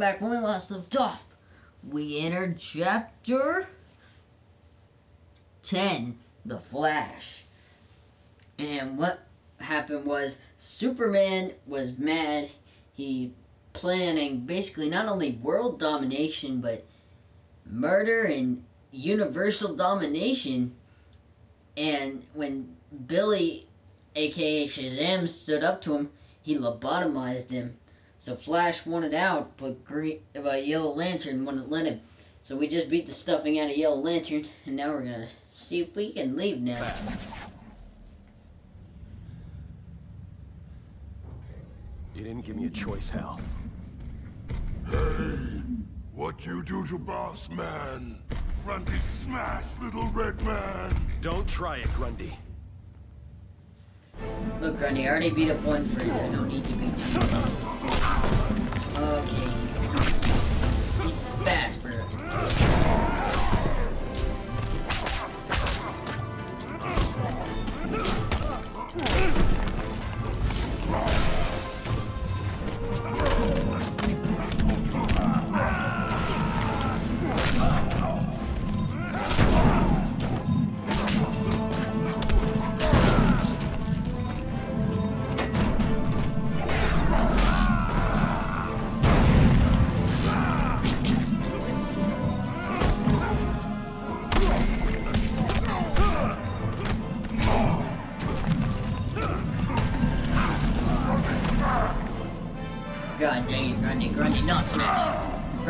Back. When we last left off, we entered chapter 10, The Flash. And what happened was Superman was mad. He planning basically not only world domination but murder and universal domination. And when Billy, aka Shazam, stood up to him, he lobotomized him. So Flash wanted out, but Green, but Yellow Lantern wouldn't let him. So we just beat the stuffing out of Yellow Lantern, and now we're gonna see if we can leave now. You didn't give me a choice, Hal. Hey, what you do to Boss Man? Grundy smash, little red man. Don't try it, Grundy. Look, Grundy, I already beat up one for you. I don't need to beat two. Okay, he's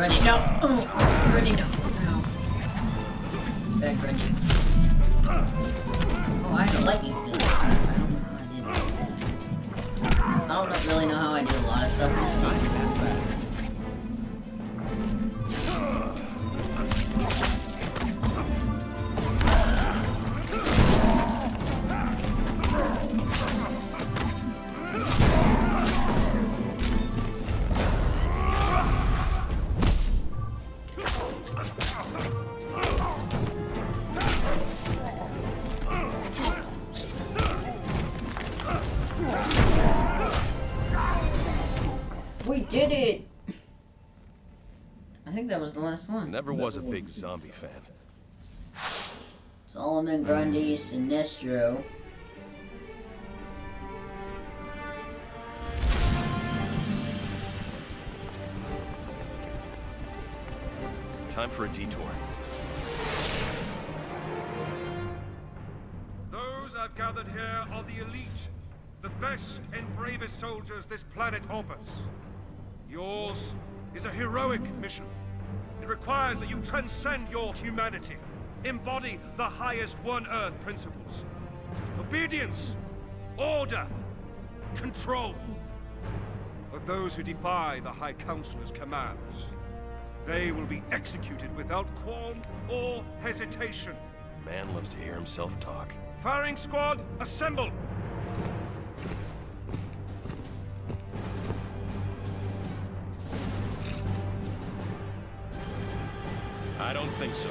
Grundy, no. Oh, Grundy, no. No. Bad Grundy. Oh, I had a lightning. I don't know how I did that. I don't really know how I do a lot of stuff was the last one. Never was a big zombie fan. Solomon Grundy Sinestro. Time for a detour. Those I've gathered here are the elite, the best and bravest soldiers this planet offers. Yours is a heroic mission. It requires that you transcend your humanity, embody the highest One Earth principles. Obedience, order, control. But those who defy the High Counselor's commands, they will be executed without qualm or hesitation. Man loves to hear himself talk. Firing squad, assemble! So.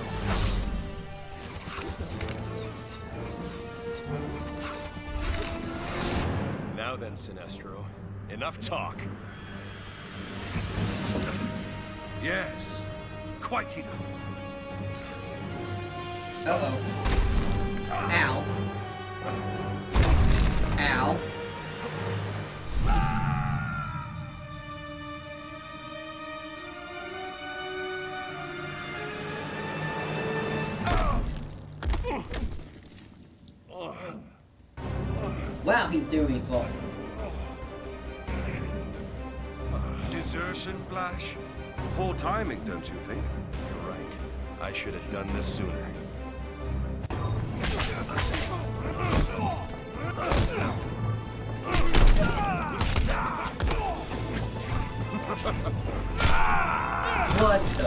Now then, Sinestro. Enough talk. Yes, quite enough. Uh oh. Ow. Ow. He threw me far. Desertion, Flash? Poor timing, don't you think? You're right. I should have done this sooner. What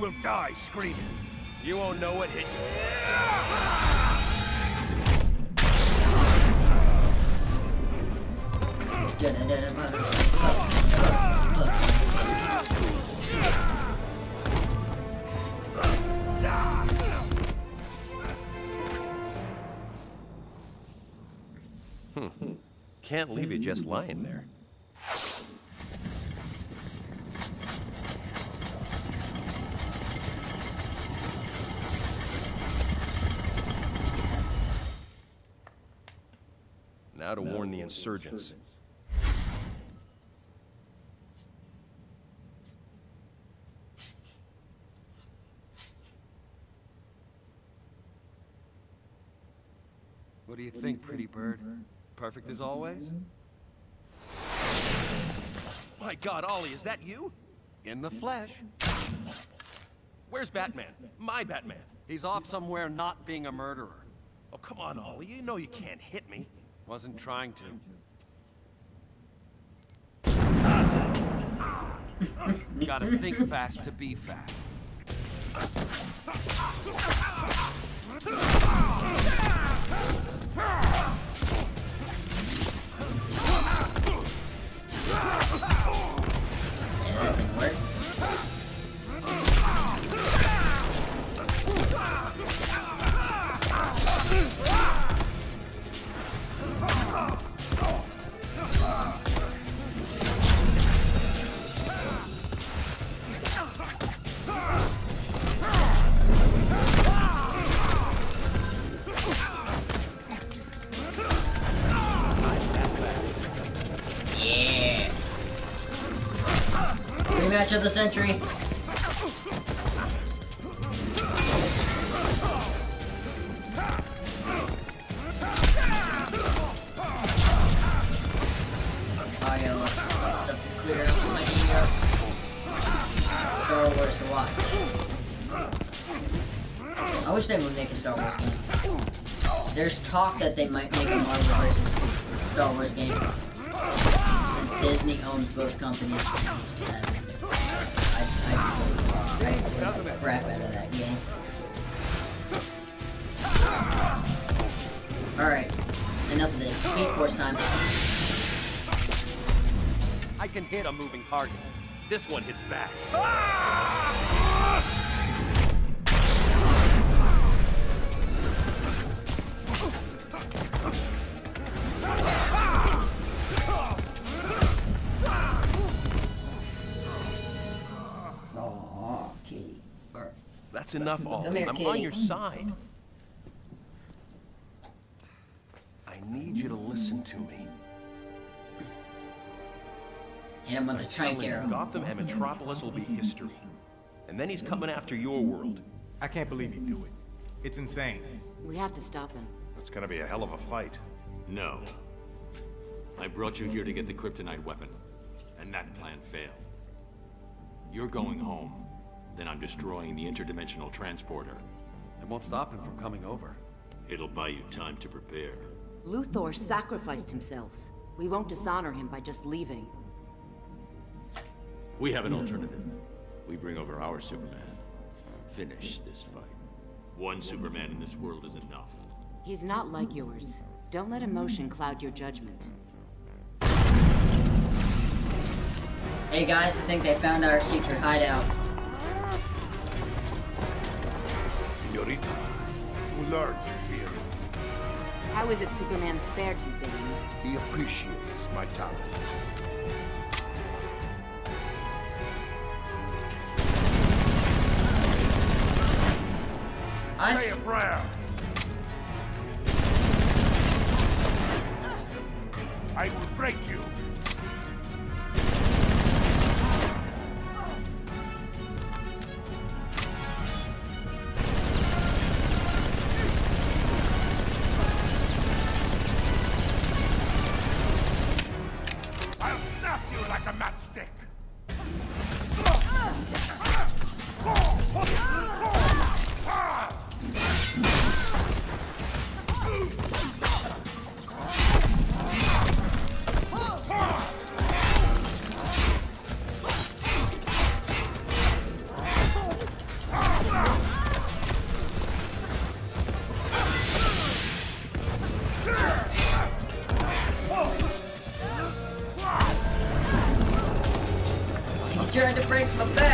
will die screaming. You won't know what hit you. Hmm. Can't leave you just lying there. Now to warn the insurgents. What do you think, pretty bird? Perfect as always? My god, Ollie, is that you? In the flesh. Where's Batman? My Batman. He's off somewhere not being a murderer. Oh, come on, Ollie. You know you can't hit me. Wasn't trying to. Gotta think fast to be fast. Work. Uh, Star Wars to watch. I wish they would make a Star Wars game. There's talk that they might make a Marvel versus Star Wars game. Since Disney owns both companies, the crap out of that game. Alright, enough of this. Speed Force time. I can hit a moving target. This one hits back. Oh, That's enough, Ollie. I'm on your side. I need you to listen to me. Hit him with I'm the trank telling you, arrow. Gotham and Metropolis will be history. And then he's coming after your world. I can't believe he'd do it. It's insane. We have to stop him. That's gonna be a hell of a fight. No. I brought you here to get the kryptonite weapon, and that plan failed. You're going home. Then I'm destroying the interdimensional transporter. It won't stop him from coming over. It'll buy you time to prepare. Luthor sacrificed himself. We won't dishonor him by just leaving. We have an alternative. We bring over our Superman. Finish this fight. One Superman in this world is enough. He's not like yours. Don't let emotion cloud your judgment. Hey guys, I think they found our secret hideout. Senorita, you learned to fear. How is it Superman spared you, Bane? He appreciates my talents. I Say s- a prayer. I will break you. you like a matchstick! Break my back.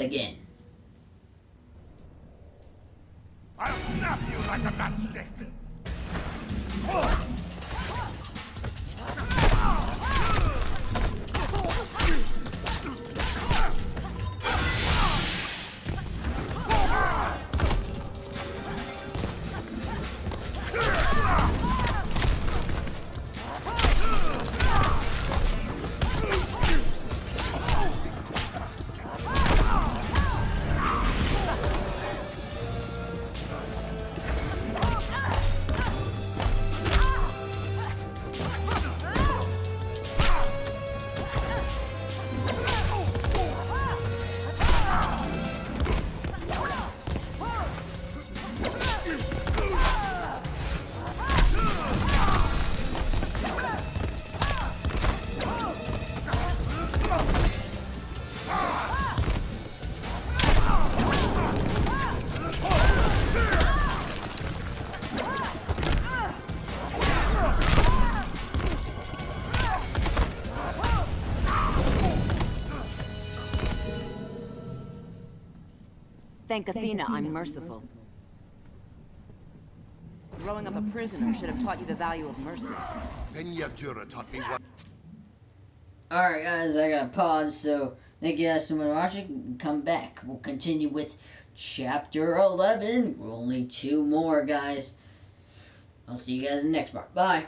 Again. I'll snap you like a matchstick! Thank Athena, I'm merciful. Growing up a prisoner should have taught you the value of mercy. Peña Duro taught me what... Alright, guys, I gotta pause, so thank you guys so much for watching. Come back. We'll continue with chapter 11. We're only two more, guys. I'll see you guys in the next part. Bye.